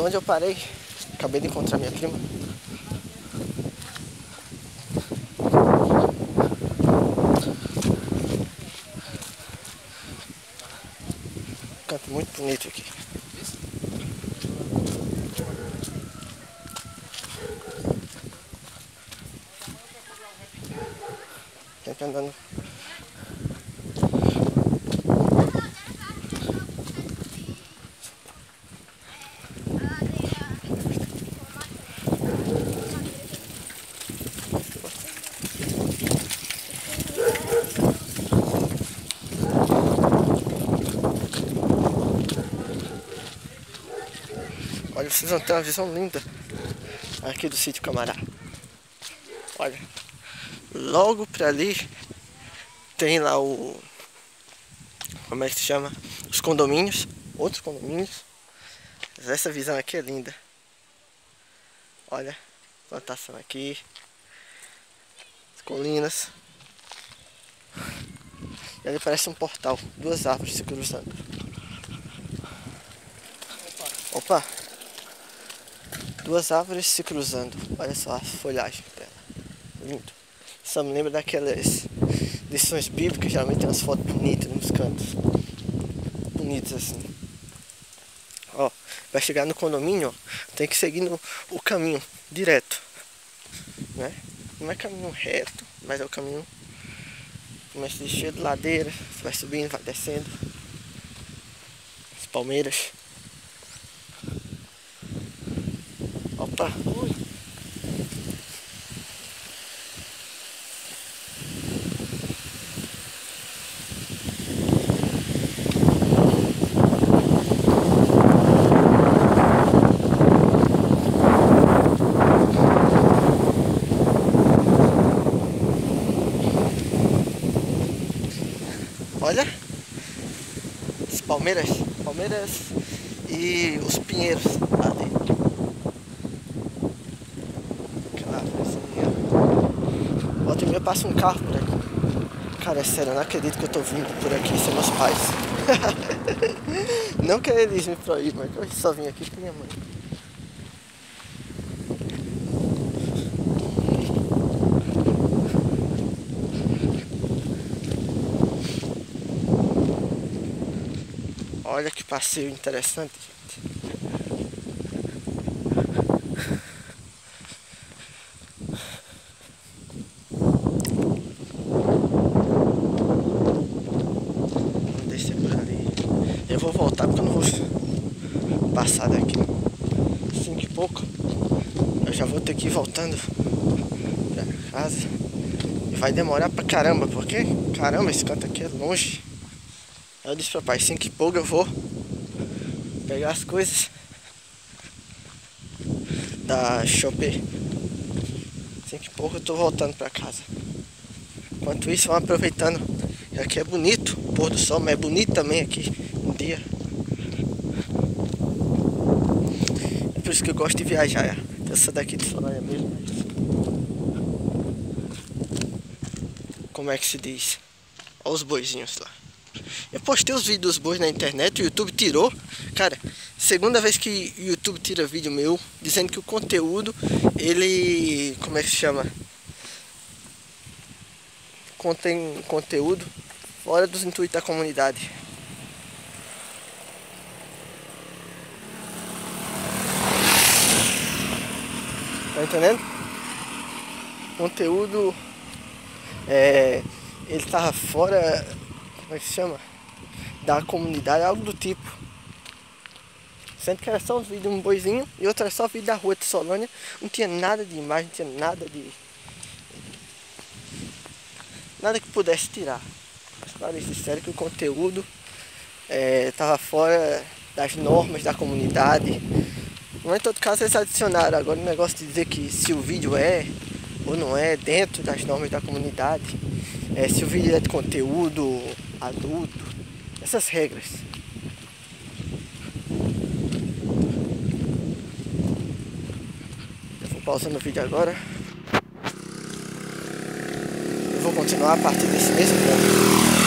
Onde eu parei, acabei de encontrar minha prima. Canto muito bonito aqui. Gente andando Olha, vocês vão ter uma visão linda aqui do sítio Camará. Olha, logo pra ali tem lá o. Como é que se chama? Os condomínios, outros condomínios. Mas essa visão aqui é linda. Olha, plantação aqui, as colinas. E ali parece um portal, duas árvores se cruzando. Opa! Duas árvores se cruzando. Olha só a folhagem dela. Lindo. Só me lembra daquelas lições bíblicas, geralmente tem umas fotos bonitas nos cantos. Bonitas assim. Ó, vai chegar no condomínio, ó, tem que seguir no, o caminho direto. Né? Não é caminho reto, mas é o caminho começa cheio de ladeira, você vai subindo, vai descendo. As palmeiras. Ui. Olha. As palmeiras, palmeiras. E os pinheiros Volta e meia passa um carro por aqui. Cara, é sério, eu não acredito que eu tô vindo por aqui sem meus pais. não que eles me proíbam, mas que eu só vim aqui com minha mãe. Olha que passeio interessante, gente. Vamos descer por ali. Eu vou voltar porque eu não vou passar daqui. Cinco e pouco. Eu já vou ter que ir voltando pra casa. E vai demorar pra caramba, porque caramba, esse canto aqui é longe. Eu disse pro pai, cinco e pouco eu vou pegar as coisas da Shopee. Cinco e pouco eu tô voltando pra casa. Enquanto isso, vamos aproveitando. Aqui é bonito, o pôr do sol, mas é bonito também aqui dia. É por isso que eu gosto de viajar. É. Essa daqui de Soraya mesmo. Como é que se diz? Olha os boizinhos lá. Eu postei os vídeos dos bois na internet, o YouTube tirou. Cara, segunda vez que o YouTube tira vídeo meu, dizendo que o conteúdo, ele. Como é que se chama? Contém conteúdo fora dos intuitos da comunidade. Tá entendendo? Conteúdo. É, ele tava fora. Como é que se chama? Da comunidade, algo do tipo. Sendo que era só um vídeo um boizinho e outro era só vídeo da rua de Solânia. Não tinha nada de imagem, não tinha nada de. Nada que pudesse tirar. Mas parece sério que o conteúdo estava fora das normas da comunidade. Mas em todo caso eles adicionaram agora o negócio de dizer que se o vídeo é ou não é dentro das normas da comunidade, é, se o vídeo é de conteúdo adulto, essas regras. Eu vou pausando o vídeo agora. Eu vou continuar a partir desse mesmo ponto.